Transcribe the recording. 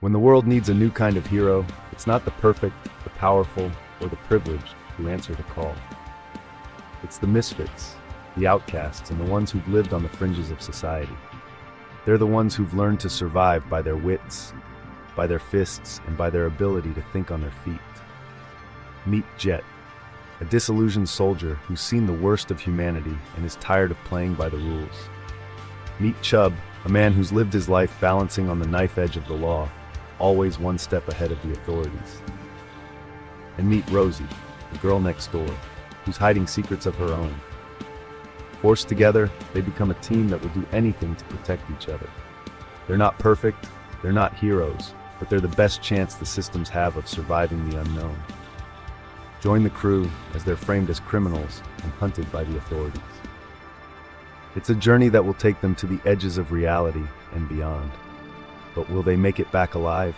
When the world needs a new kind of hero, it's not the perfect, the powerful, or the privileged who answer the call. It's the misfits, the outcasts, and the ones who've lived on the fringes of society. They're the ones who've learned to survive by their wits, by their fists, and by their ability to think on their feet. Meet Jet, a disillusioned soldier who's seen the worst of humanity and is tired of playing by the rules. Meet Chub, a man who's lived his life balancing on the knife edge of the law, always one step ahead of the authorities. And meet Rosie, the girl next door, who's hiding secrets of her own. Forced together, they become a team that will do anything to protect each other. They're not perfect, they're not heroes, but they're the best chance the systems have of surviving the unknown. Join the crew as they're framed as criminals and hunted by the authorities. It's a journey that will take them to the edges of reality and beyond. But will they make it back alive?